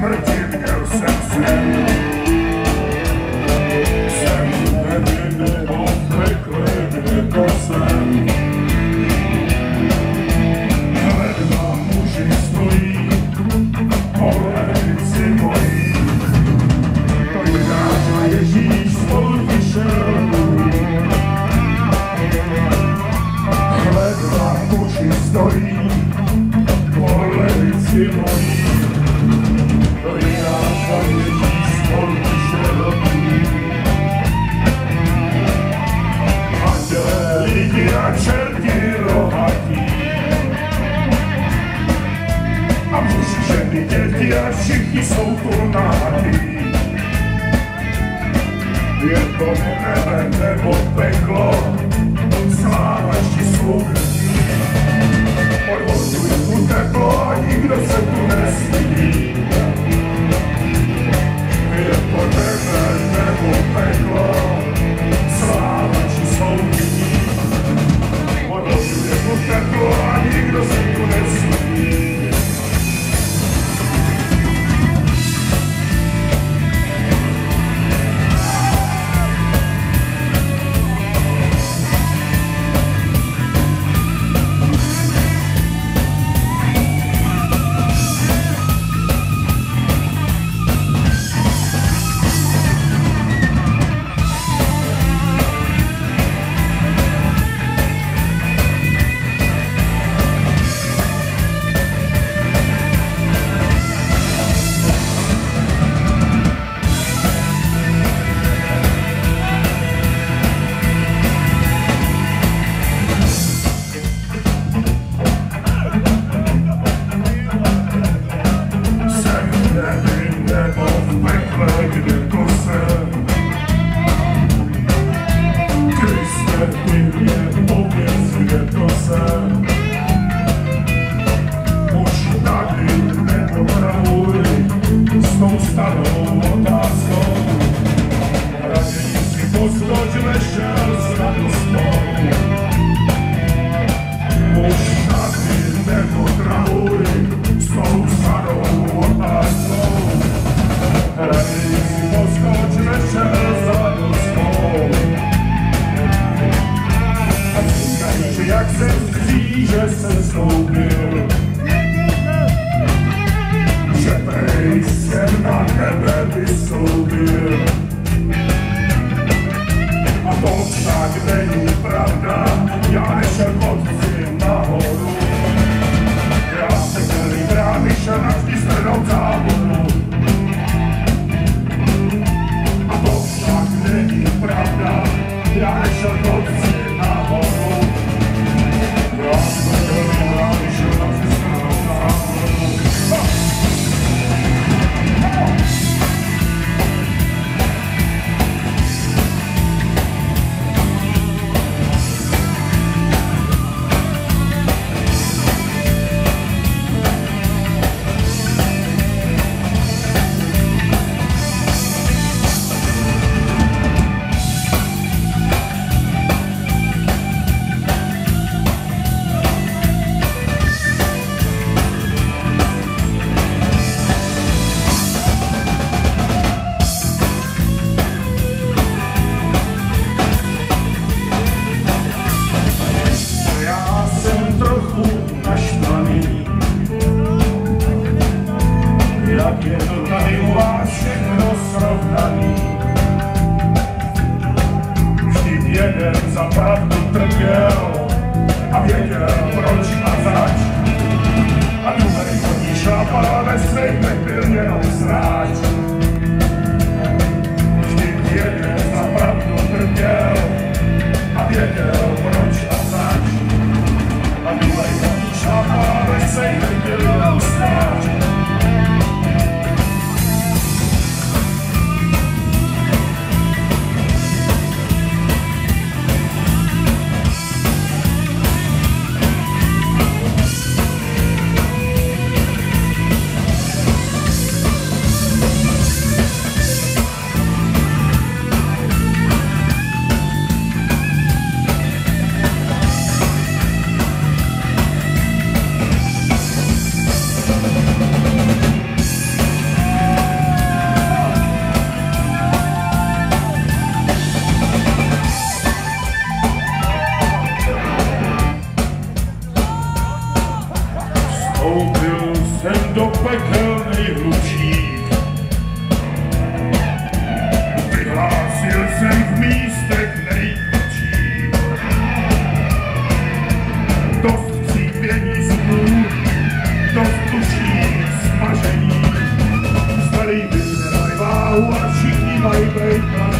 Мартинго-сенсей nahý. Je to nebe nebo peklo, watching you, my baby.